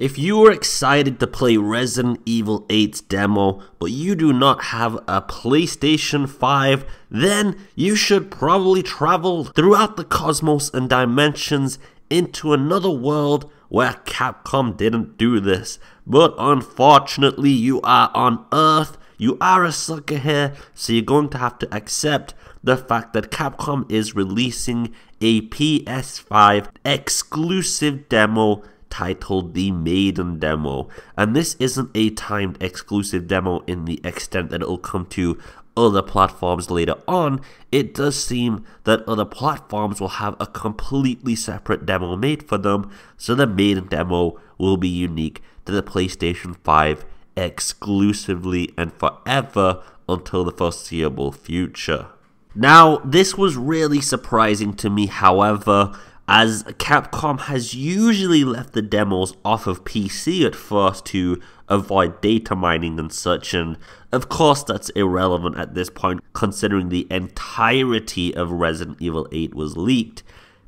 If you are excited to play Resident Evil 8's demo, but you do not have a PlayStation 5, then you should probably travel throughout the cosmos and dimensions into another world where Capcom didn't do this. But unfortunately, you are on Earth, you are a sucker here, so you're going to have to accept the fact that Capcom is releasing a PS5 exclusive demo titled The Maiden Demo. And this isn't a timed exclusive demo in the extent that it'll come to other platforms later on. It does seem that other platforms will have a completely separate demo made for them, so the Maiden Demo will be unique to the PlayStation 5 exclusively and forever until the foreseeable future. Now, this was really surprising to me, however, as Capcom has usually left the demos off of PC at first to avoid data mining and such, and of course that's irrelevant at this point considering the entirety of Resident Evil 8 was leaked.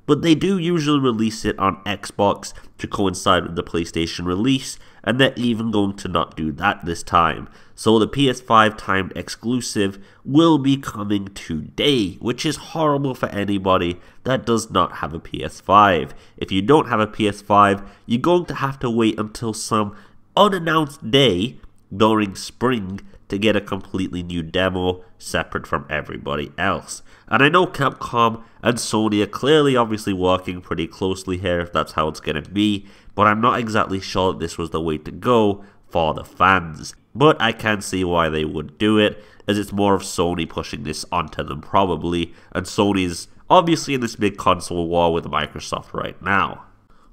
But they do usually release it on Xbox to coincide with the PlayStation release, and they're even going to not do that this time. So the PS5 timed exclusive will be coming today, which is horrible for anybody that does not have a PS5. If you don't have a PS5, you're going to have to wait until some unannounced day during spring to get a completely new demo separate from everybody else. And I know Capcom and Sony are clearly obviously working pretty closely here if that's how it's going to be, but I'm not exactly sure that this was the way to go for the fans. But I can see why they would do it, as it's more of Sony pushing this onto them probably, and Sony's obviously in this big console war with Microsoft right now.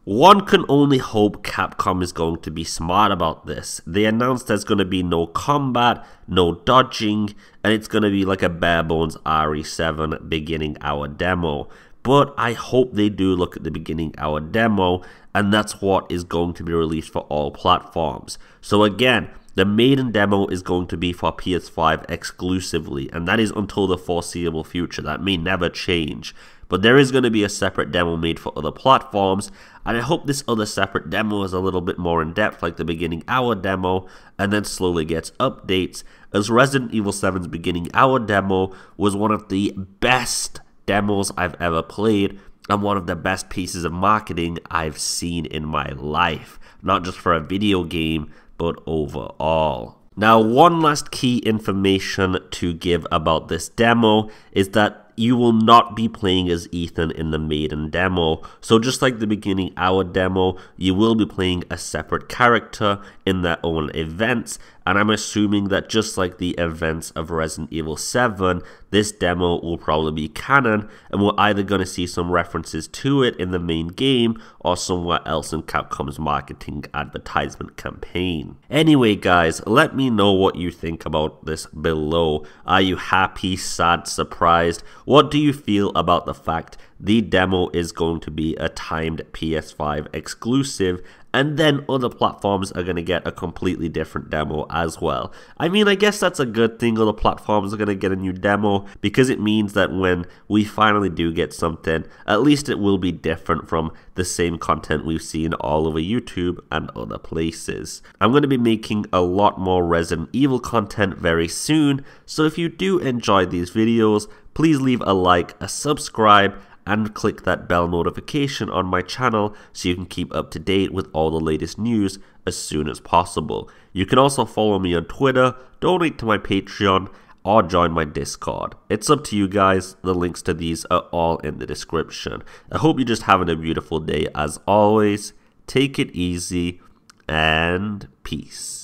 One can only hope Capcom is going to be smart about this. They announced there's going to be no combat, no dodging, and it's going to be like a bare bones RE7 beginning hour demo. But I hope they do look at the beginning hour demo, and that's what is going to be released for all platforms. So again, the maiden demo is going to be for PS5 exclusively, and that is until the foreseeable future. That may never change. But there is going to be a separate demo made for other platforms, and I hope this other separate demo is a little bit more in depth, like the beginning hour demo, and then slowly gets updates, as Resident Evil 7's beginning hour demo was one of the best demos I've ever played, and one of the best pieces of marketing I've seen in my life. Not just for a video game, but overall. Now, one last key information to give about this demo is that you will not be playing as Ethan in the maiden demo. So just like the beginning hour demo, you will be playing a separate character in their own events. And I'm assuming that just like the events of Resident Evil 7, this demo will probably be canon, and we're either going to see some references to it in the main game or somewhere else in Capcom's marketing advertisement campaign. Anyway, guys, let me know what you think about this below. Are you happy, sad, surprised? What do you feel about the fact the demo is going to be a timed PS5 exclusive and then other platforms are going to get a completely different demo as well. I mean, I guess that's a good thing. Other platforms are going to get a new demo because it means that when we finally do get something, at least it will be different from the same content we've seen all over YouTube and other places. I'm going to be making a lot more Resident Evil content very soon, so if you do enjoy these videos, please leave a like, a subscribe, and click that bell notification on my channel so you can keep up to date with all the latest news as soon as possible. You can also follow me on Twitter, donate to my Patreon, or join my Discord. It's up to you guys. The links to these are all in the description. I hope you're just having a beautiful day as always. Take it easy and peace.